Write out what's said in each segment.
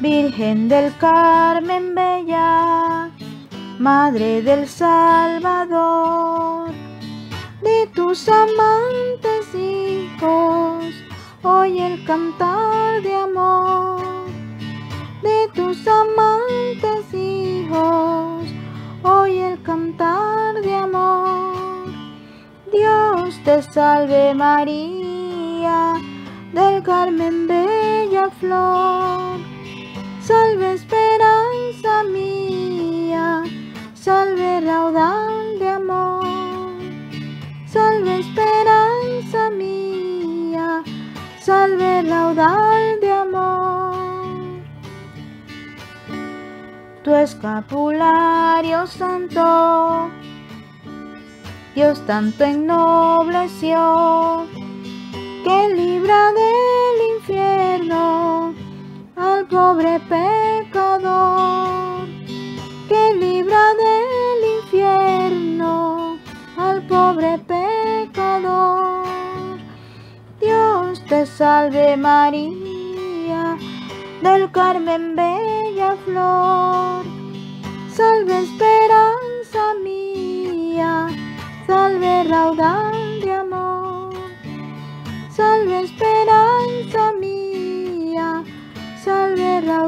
Virgen del Carmen Bella, Madre del Salvador, de tus amantes hijos, oye el cantar de amor, de tus amantes hijos, oye el cantar de amor. Dios te salve María, del Carmen Bella Flor Salve esperanza mía, salve raudal de amor. Salve esperanza mía, salve raudal de amor. Tu escapulario santo, Dios tanto ennobleció, que libra del infierno al pobre pecador que libra del infierno al pobre pecador. Dios te salve María, del Carmen bella flor, salve esperanza mía, salve raudal de amor, salve esperanza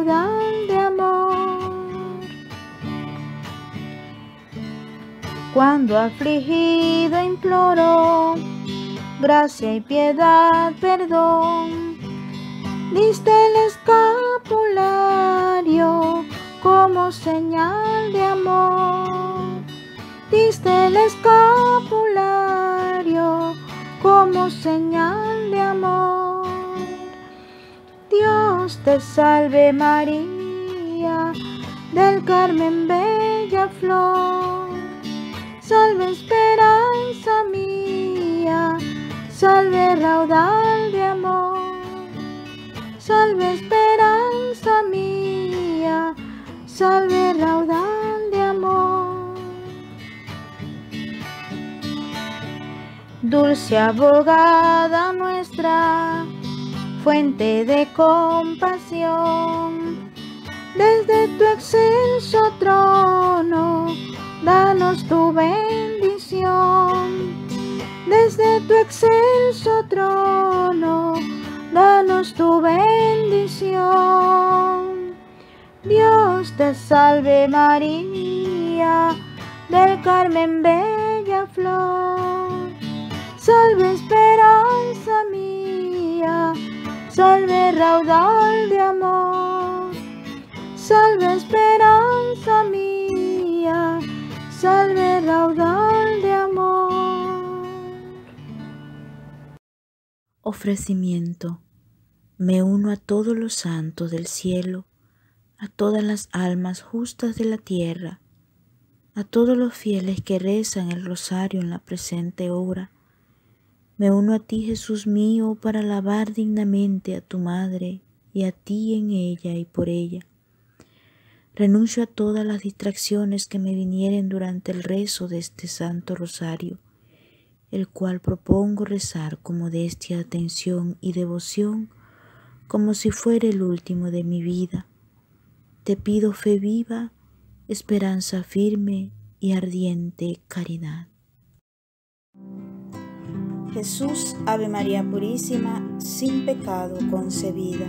de amor. Cuando afligido imploró gracia y piedad, perdón, diste el escapulario como señal de amor. Diste el escapulario como señal de amor. Dios te salve María, del Carmen bella flor. Salve esperanza mía, salve raudal de amor. Salve esperanza mía, salve raudal de amor. Dulce abogada nuestra, fuente de compasión. Desde tu excelso trono, danos tu bendición. Desde tu excelso trono, danos tu bendición. Dios te salve María, del Carmen bella flor. Salve esperanza mía salve raudal de amor, salve esperanza mía, salve raudal de amor. Ofrecimiento. Me uno a todos los santos del cielo, a todas las almas justas de la tierra, a todos los fieles que rezan el rosario en la presente hora, me uno a ti, Jesús mío, para alabar dignamente a tu Madre y a ti en ella y por ella. Renuncio a todas las distracciones que me vinieren durante el rezo de este Santo Rosario, el cual propongo rezar con modestia, atención y devoción, como si fuera el último de mi vida. Te pido fe viva, esperanza firme y ardiente caridad. Jesús, Ave María Purísima, sin pecado concebida.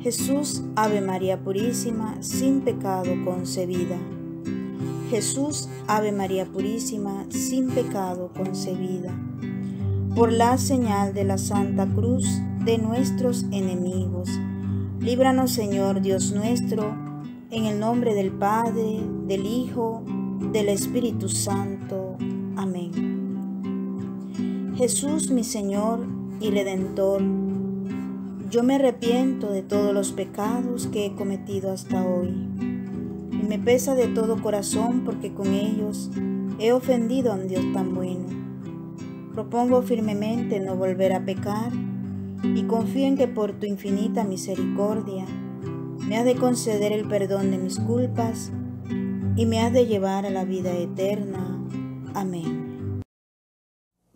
Jesús, Ave María Purísima, sin pecado concebida. Jesús, Ave María Purísima, sin pecado concebida. Por la señal de la Santa Cruz de nuestros enemigos, líbranos Señor Dios nuestro, en el nombre del Padre, del Hijo, del Espíritu Santo. Amén. Jesús mi Señor y Redentor, yo me arrepiento de todos los pecados que he cometido hasta hoy. Y me pesa de todo corazón porque con ellos he ofendido a un Dios tan bueno. Propongo firmemente no volver a pecar y confío en que por tu infinita misericordia me has de conceder el perdón de mis culpas y me has de llevar a la vida eterna. Amén.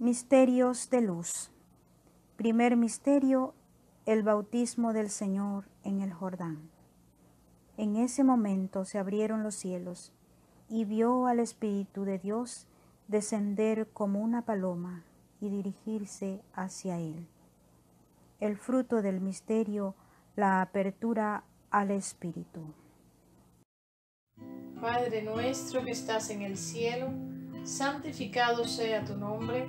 Misterios de luz. Primer misterio, el bautismo del Señor en el Jordán. En ese momento se abrieron los cielos y vio al Espíritu de Dios descender como una paloma y dirigirse hacia él. El fruto del misterio, la apertura al Espíritu. Padre nuestro que estás en el cielo, santificado sea tu nombre,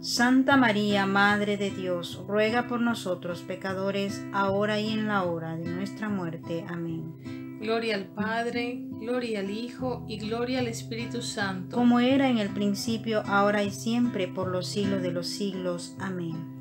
Santa María, Madre de Dios, ruega por nosotros pecadores, ahora y en la hora de nuestra muerte. Amén. Gloria al Padre, gloria al Hijo y gloria al Espíritu Santo. Como era en el principio, ahora y siempre, por los siglos de los siglos. Amén.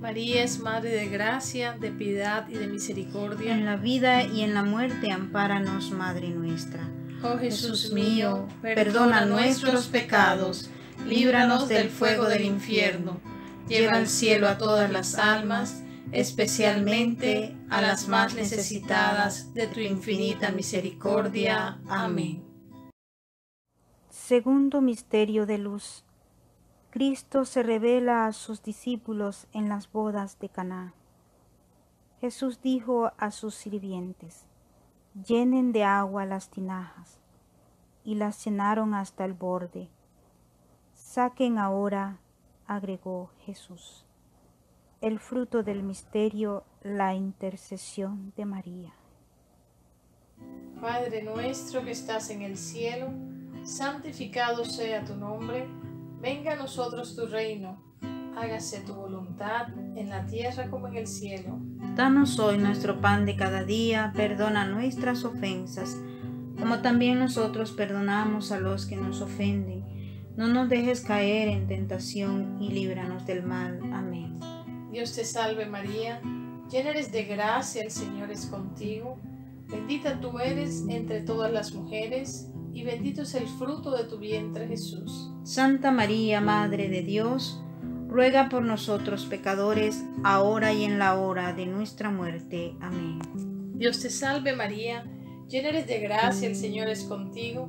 María es Madre de gracia, de piedad y de misericordia. En la vida y en la muerte, ampáranos, Madre nuestra. Oh Jesús mío, perdona nuestros pecados líbranos del fuego del infierno, lleva al cielo a todas las almas, especialmente a las más necesitadas de tu infinita misericordia. Amén. Segundo Misterio de Luz. Cristo se revela a sus discípulos en las bodas de Caná. Jesús dijo a sus sirvientes: Llenen de agua las tinajas, y las llenaron hasta el borde. Saquen ahora, agregó Jesús, el fruto del misterio, la intercesión de María. Padre nuestro que estás en el cielo, santificado sea tu nombre, venga a nosotros tu reino, hágase tu voluntad en la tierra como en el cielo. Danos hoy nuestro pan de cada día, perdona nuestras ofensas como también nosotros perdonamos a los que nos ofenden. No nos dejes caer en tentación y líbranos del mal. Amén. Dios te salve María, llena eres de gracia, el Señor es contigo. Bendita tú eres entre todas las mujeres, y bendito es el fruto de tu vientre Jesús. Santa María, Madre de Dios, ruega por nosotros pecadores, ahora y en la hora de nuestra muerte. Amén. Dios te salve María, llena eres de gracia, el Señor es contigo.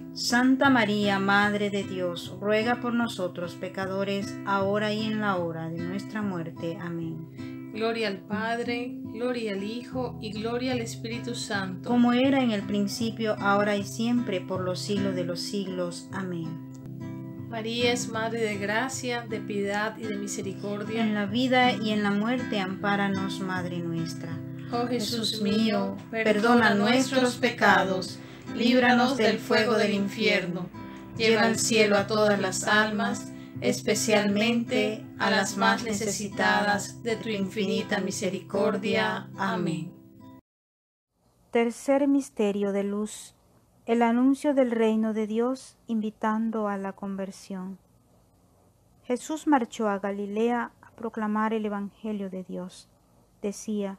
Santa María, Madre de Dios, ruega por nosotros pecadores, ahora y en la hora de nuestra muerte. Amén. Gloria al Padre, gloria al Hijo y gloria al Espíritu Santo. Como era en el principio, ahora y siempre, por los siglos de los siglos. Amén. María es Madre de gracia, de piedad y de misericordia. En la vida y en la muerte, ampáranos, Madre nuestra. Oh Jesús mío, perdona nuestros pecados líbranos del fuego del infierno, lleva al cielo a todas las almas, especialmente a las más necesitadas de tu infinita misericordia. Amén. Tercer misterio de luz. El anuncio del reino de Dios invitando a la conversión. Jesús marchó a Galilea a proclamar el Evangelio de Dios. Decía,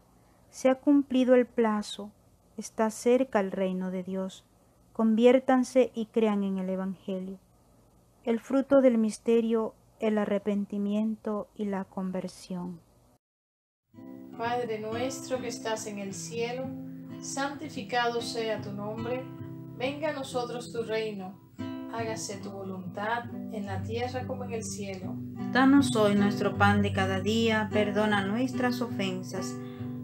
se ha cumplido el plazo está cerca el reino de Dios. Conviértanse y crean en el Evangelio. El fruto del misterio, el arrepentimiento y la conversión. Padre nuestro que estás en el cielo, santificado sea tu nombre, venga a nosotros tu reino, hágase tu voluntad en la tierra como en el cielo. Danos hoy nuestro pan de cada día, perdona nuestras ofensas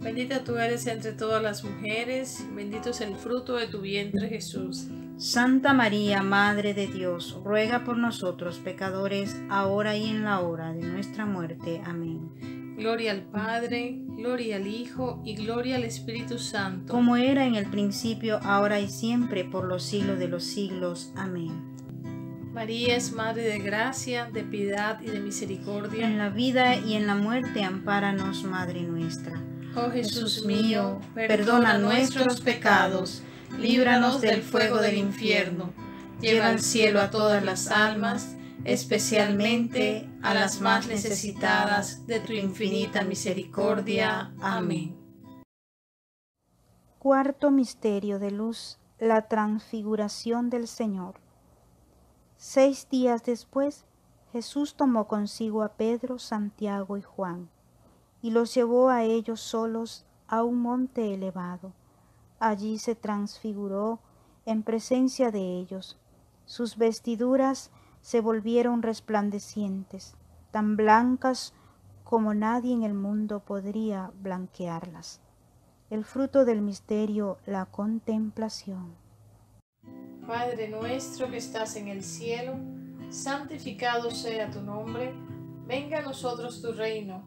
Bendita tú eres entre todas las mujeres, bendito es el fruto de tu vientre Jesús. Santa María, Madre de Dios, ruega por nosotros pecadores, ahora y en la hora de nuestra muerte. Amén. Gloria al Padre, gloria al Hijo y gloria al Espíritu Santo. Como era en el principio, ahora y siempre, por los siglos de los siglos. Amén. María es Madre de gracia, de piedad y de misericordia. En la vida y en la muerte, ampáranos, Madre nuestra. Oh Jesús mío, perdona nuestros pecados líbranos del fuego del infierno, lleva al cielo a todas las almas, especialmente a las más necesitadas de tu infinita misericordia. Amén. Cuarto Misterio de Luz, la transfiguración del Señor. Seis días después, Jesús tomó consigo a Pedro, Santiago y Juan, y los llevó a ellos solos a un monte elevado Allí se transfiguró en presencia de ellos. Sus vestiduras se volvieron resplandecientes, tan blancas como nadie en el mundo podría blanquearlas. El fruto del misterio, la contemplación. Padre nuestro que estás en el cielo, santificado sea tu nombre, venga a nosotros tu reino,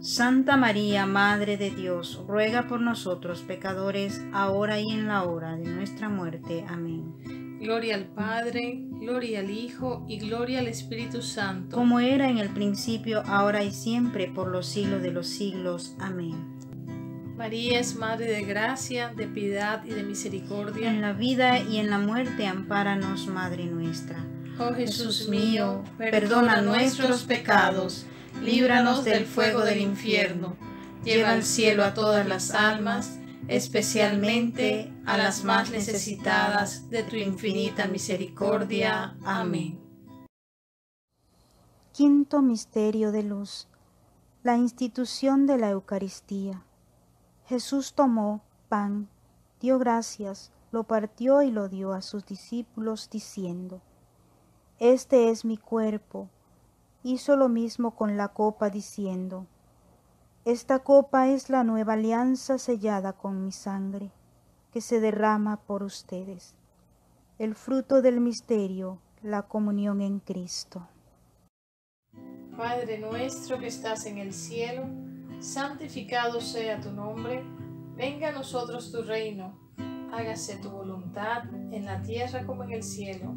Santa María, Madre de Dios, ruega por nosotros pecadores, ahora y en la hora de nuestra muerte. Amén. Gloria al Padre, gloria al Hijo y gloria al Espíritu Santo. Como era en el principio, ahora y siempre, por los siglos de los siglos. Amén. María es Madre de gracia, de piedad y de misericordia. En la vida y en la muerte, ampáranos, Madre nuestra. Oh Jesús mío, perdona nuestros pecados líbranos del fuego del infierno, lleva al cielo a todas las almas, especialmente a las más necesitadas de tu infinita misericordia. Amén. Quinto Misterio de Luz. La institución de la Eucaristía. Jesús tomó pan, dio gracias, lo partió y lo dio a sus discípulos, diciendo, Este es mi cuerpo hizo lo mismo con la copa diciendo, Esta copa es la nueva alianza sellada con mi sangre, que se derrama por ustedes. El fruto del misterio, la comunión en Cristo. Padre nuestro que estás en el cielo, santificado sea tu nombre, venga a nosotros tu reino, hágase tu voluntad en la tierra como en el cielo.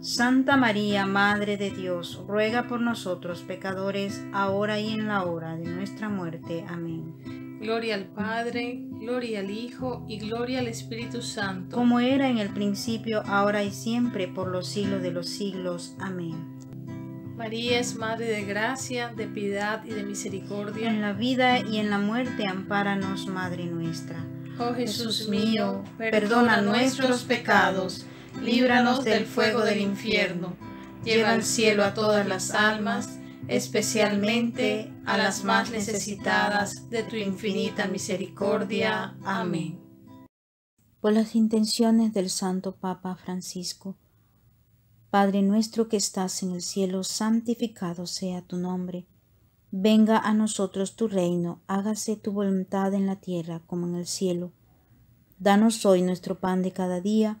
Santa María, Madre de Dios, ruega por nosotros pecadores, ahora y en la hora de nuestra muerte. Amén. Gloria al Padre, gloria al Hijo y gloria al Espíritu Santo. Como era en el principio, ahora y siempre, por los siglos de los siglos. Amén. María es Madre de gracia, de piedad y de misericordia. En la vida y en la muerte, ampáranos, Madre nuestra. Oh Jesús mío, perdona nuestros pecados líbranos del fuego del infierno, lleva al cielo a todas las almas, especialmente a las más necesitadas de tu infinita misericordia. Amén. Por las intenciones del Santo Papa Francisco, Padre nuestro que estás en el cielo, santificado sea tu nombre. Venga a nosotros tu reino, hágase tu voluntad en la tierra como en el cielo. Danos hoy nuestro pan de cada día,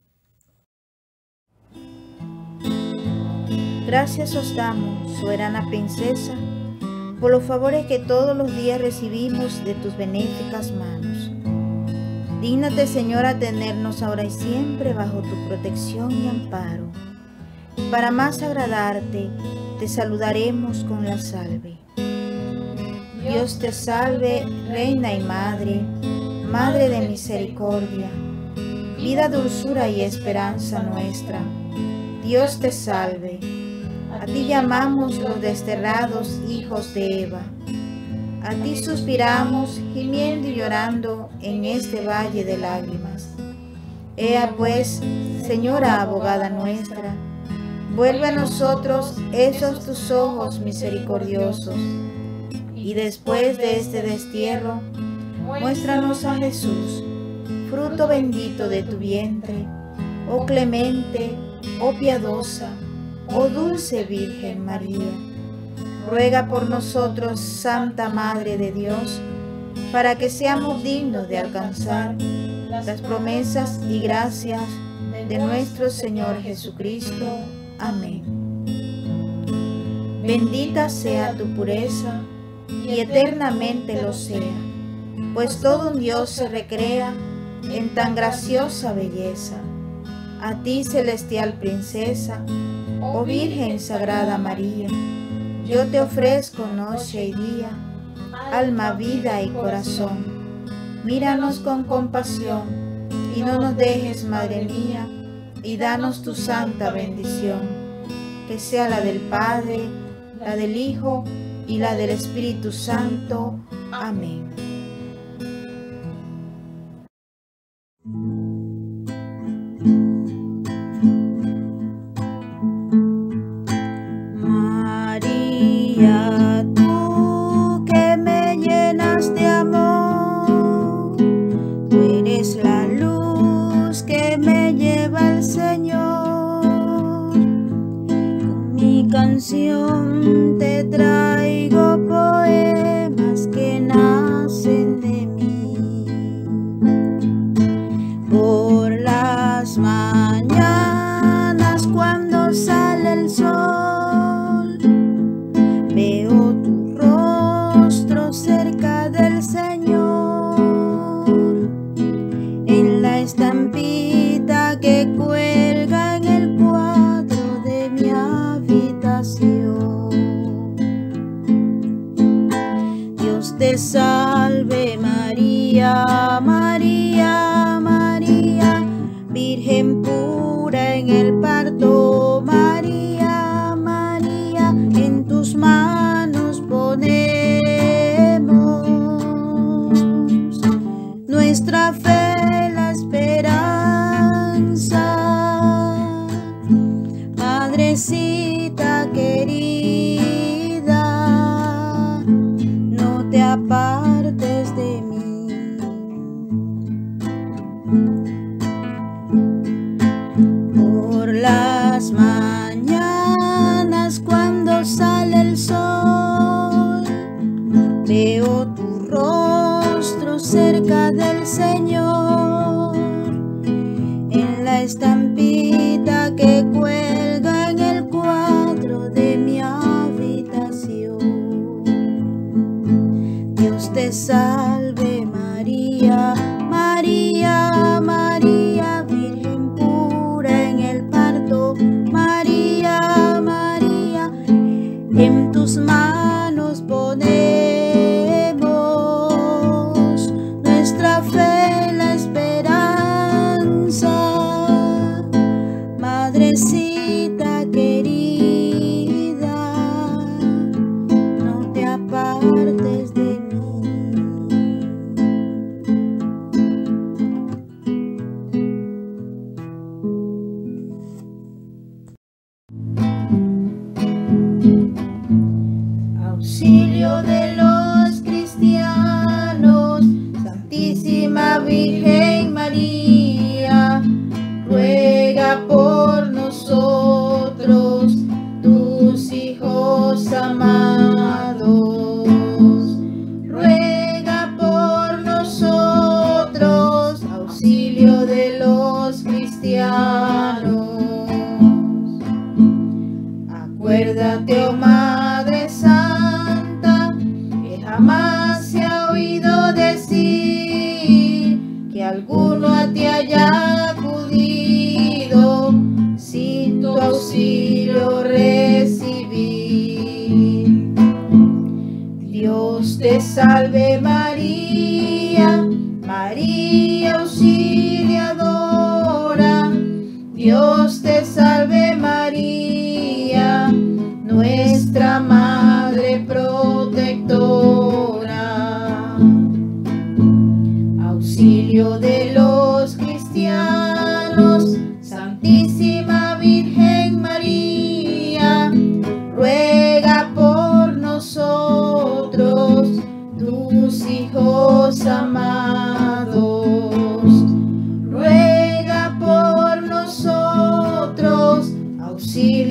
Gracias os damos, soberana princesa, por los favores que todos los días recibimos de tus benéficas manos. Dígnate, Señor, a tenernos ahora y siempre bajo tu protección y amparo. Para más agradarte, te saludaremos con la salve. Dios te salve, Reina y Madre, Madre de misericordia, vida, dulzura y esperanza nuestra. Dios te salve a ti llamamos los desterrados hijos de Eva. A ti suspiramos, gimiendo y llorando en este valle de lágrimas. Ea pues, Señora abogada nuestra, vuelve a nosotros esos tus ojos misericordiosos. Y después de este destierro, muéstranos a Jesús, fruto bendito de tu vientre, oh clemente, oh piadosa, Oh dulce Virgen María, ruega por nosotros, Santa Madre de Dios, para que seamos dignos de alcanzar las promesas y gracias de nuestro Señor Jesucristo. Amén. Bendita sea tu pureza y eternamente lo sea, pues todo un Dios se recrea en tan graciosa belleza. A ti, celestial princesa, Oh Virgen Sagrada María, yo te ofrezco noche y día, alma, vida y corazón. Míranos con compasión y no nos dejes, Madre mía, y danos tu santa bendición, que sea la del Padre, la del Hijo y la del Espíritu Santo. Amén. esta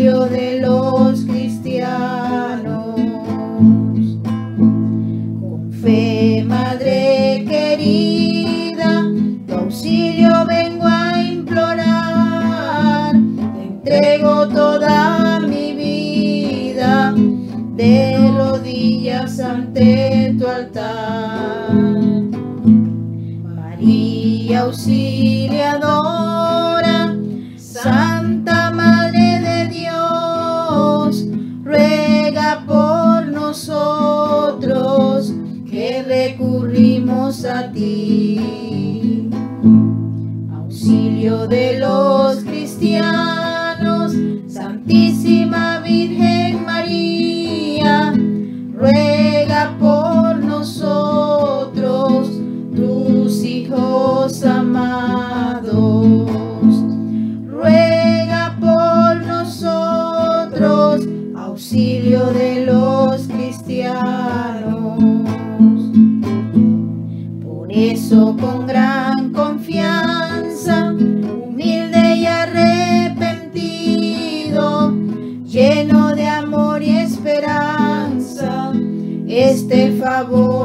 De los cristianos. Favor